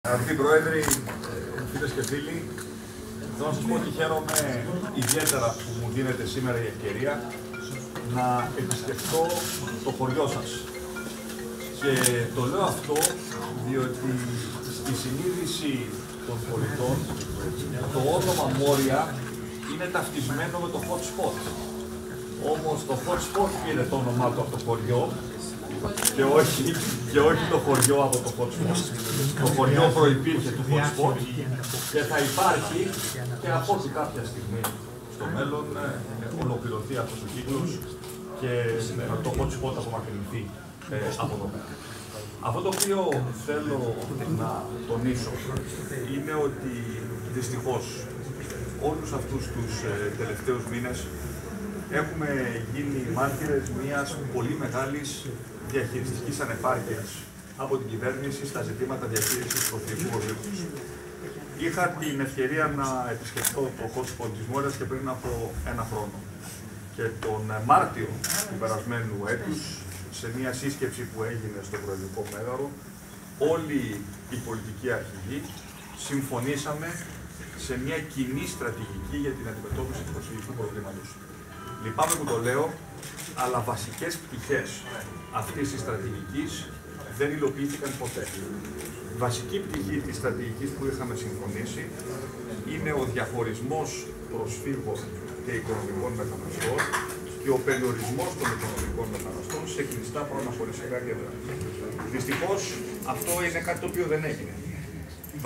Αγαπητοί Πρόεδροι, φίλες και φίλοι, θέλω να σας πω ότι χαίρομαι ιδιαίτερα που μου δίνετε σήμερα η ευκαιρία να επισκεφτώ το χωριό σας. Και το λέω αυτό διότι στη συνείδηση των πολιτών το όνομα Μόρια είναι ταυτισμένο με το hot spot. Όμως το hot spot πήρε το όνομά του από το χωριό και όχι, και όχι το χωριό από το hot spot. Το χωριό προϋπήρχε του hot spot και θα υπάρχει και από ό,τι κάποια στιγμή στο μέλλον ε, ολοκληρωθεί αυτός ο κύκλος και ε, το hot spot απομακρυνθεί ε, από εδώ πέρα. Αυτό το οποίο θέλω να τονίσω είναι ότι δυστυχώς όλους αυτούς τους ε, τελευταίους μήνες έχουμε γίνει μάρτυρες μιας πολύ μεγάλης διαχειριστικής ανεπάρκειας από την κυβέρνηση στα ζητήματα διαχείρισης του προθυμικού οδήγου. Είχα την ευκαιρία να επισκεφτώ το hotspot της Μόρας και πριν από ένα χρόνο. Και τον Μάρτιο του περασμένου έτους, σε μια σύσκεψη που έγινε στο Προεδρικό Μέγαρο, όλοι οι πολιτικοί αρχηγοί συμφωνήσαμε σε μια κοινή στρατηγική για την αντιμετώπιση του προσφυγικού προβλήματος. Λυπάμαι που το λέω, αλλά βασικές πτυχές αυτής της στρατηγικής δεν υλοποιήθηκαν ποτέ. Η βασική πτυχή της στρατηγικής που είχαμε συμφωνήσει είναι ο διαχωρισμός προσφύγων και οικονομικών μεταναστών και ο περιορισμός των οικονομικών μεταναστών σε κλειστά προαναφοριστικά κέντρα. Δυστυχώς αυτό είναι κάτι το οποίο δεν έγινε.